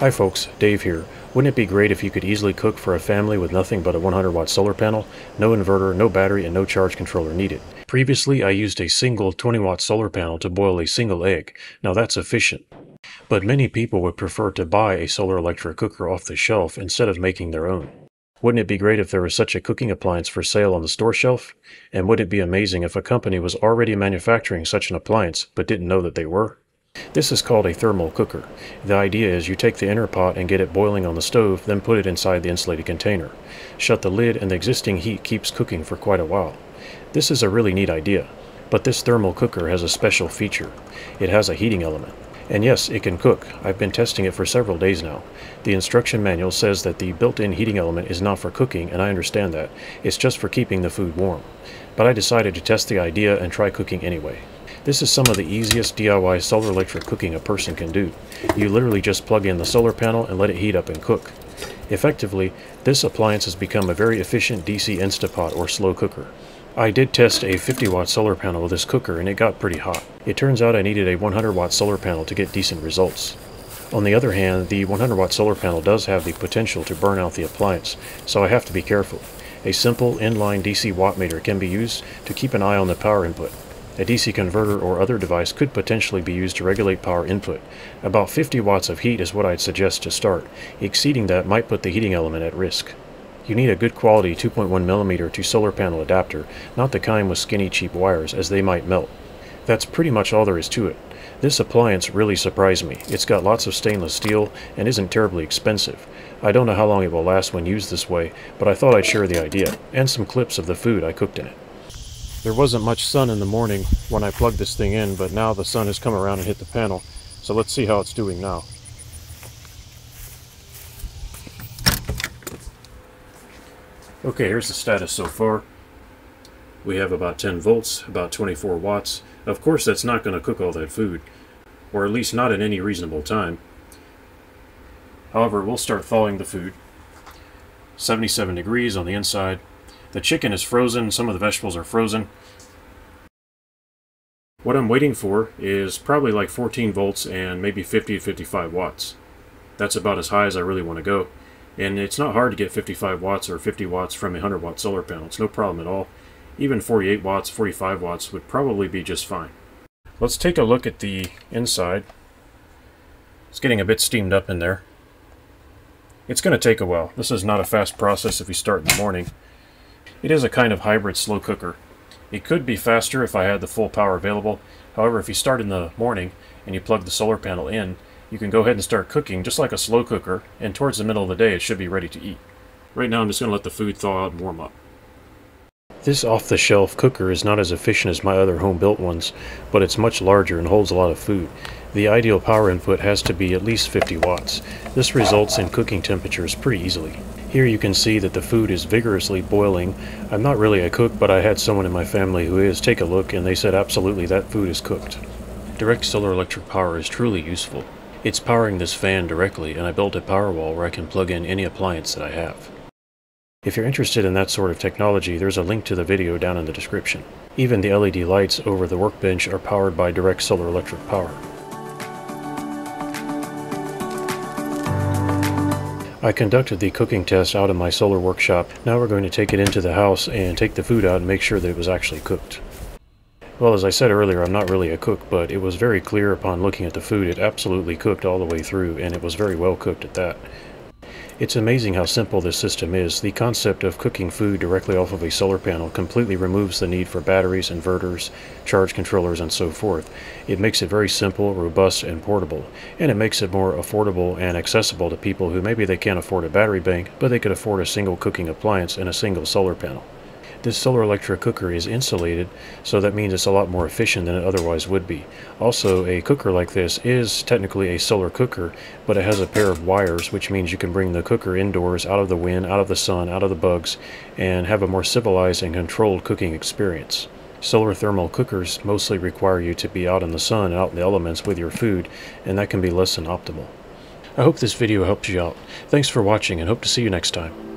Hi folks, Dave here. Wouldn't it be great if you could easily cook for a family with nothing but a 100 watt solar panel, no inverter, no battery, and no charge controller needed? Previously, I used a single 20 watt solar panel to boil a single egg. Now that's efficient. But many people would prefer to buy a solar electric cooker off the shelf instead of making their own. Wouldn't it be great if there was such a cooking appliance for sale on the store shelf? And would it be amazing if a company was already manufacturing such an appliance but didn't know that they were? This is called a thermal cooker. The idea is you take the inner pot and get it boiling on the stove, then put it inside the insulated container. Shut the lid and the existing heat keeps cooking for quite a while. This is a really neat idea. But this thermal cooker has a special feature. It has a heating element. And yes, it can cook. I've been testing it for several days now. The instruction manual says that the built-in heating element is not for cooking, and I understand that. It's just for keeping the food warm. But I decided to test the idea and try cooking anyway. This is some of the easiest DIY solar electric cooking a person can do. You literally just plug in the solar panel and let it heat up and cook. Effectively, this appliance has become a very efficient DC Instapot or slow cooker. I did test a 50 watt solar panel with this cooker and it got pretty hot. It turns out I needed a 100 watt solar panel to get decent results. On the other hand, the 100 watt solar panel does have the potential to burn out the appliance, so I have to be careful. A simple inline DC wattmeter can be used to keep an eye on the power input. A DC converter or other device could potentially be used to regulate power input. About 50 watts of heat is what I'd suggest to start. Exceeding that might put the heating element at risk. You need a good quality 2.1mm to solar panel adapter, not the kind with skinny cheap wires as they might melt. That's pretty much all there is to it. This appliance really surprised me. It's got lots of stainless steel and isn't terribly expensive. I don't know how long it will last when used this way, but I thought I'd share the idea, and some clips of the food I cooked in it. There wasn't much sun in the morning when I plugged this thing in, but now the sun has come around and hit the panel. So let's see how it's doing now. Okay, here's the status so far. We have about 10 volts, about 24 watts. Of course, that's not going to cook all that food, or at least not in any reasonable time. However, we'll start thawing the food. 77 degrees on the inside, the chicken is frozen, some of the vegetables are frozen. What I'm waiting for is probably like 14 volts and maybe 50 to 55 watts. That's about as high as I really want to go. And it's not hard to get 55 watts or 50 watts from a 100 watt solar panel. It's no problem at all. Even 48 watts, 45 watts would probably be just fine. Let's take a look at the inside. It's getting a bit steamed up in there. It's going to take a while. This is not a fast process if you start in the morning. It is a kind of hybrid slow cooker. It could be faster if I had the full power available. However, if you start in the morning and you plug the solar panel in, you can go ahead and start cooking just like a slow cooker, and towards the middle of the day it should be ready to eat. Right now I'm just going to let the food thaw out and warm up. This off-the-shelf cooker is not as efficient as my other home-built ones, but it's much larger and holds a lot of food. The ideal power input has to be at least 50 watts. This results in cooking temperatures pretty easily. Here you can see that the food is vigorously boiling. I'm not really a cook, but I had someone in my family who is. Take a look, and they said absolutely that food is cooked. Direct solar electric power is truly useful. It's powering this fan directly, and I built a power wall where I can plug in any appliance that I have. If you're interested in that sort of technology, there's a link to the video down in the description. Even the LED lights over the workbench are powered by direct solar electric power. I conducted the cooking test out in my solar workshop. Now we're going to take it into the house and take the food out and make sure that it was actually cooked. Well, as I said earlier, I'm not really a cook, but it was very clear upon looking at the food it absolutely cooked all the way through, and it was very well cooked at that. It's amazing how simple this system is. The concept of cooking food directly off of a solar panel completely removes the need for batteries, inverters, charge controllers, and so forth. It makes it very simple, robust, and portable. And it makes it more affordable and accessible to people who maybe they can't afford a battery bank, but they could afford a single cooking appliance and a single solar panel. This solar electric cooker is insulated, so that means it's a lot more efficient than it otherwise would be. Also, a cooker like this is technically a solar cooker, but it has a pair of wires, which means you can bring the cooker indoors, out of the wind, out of the sun, out of the bugs, and have a more civilized and controlled cooking experience. Solar thermal cookers mostly require you to be out in the sun, out in the elements with your food, and that can be less than optimal. I hope this video helped you out. Thanks for watching and hope to see you next time.